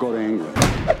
go to England.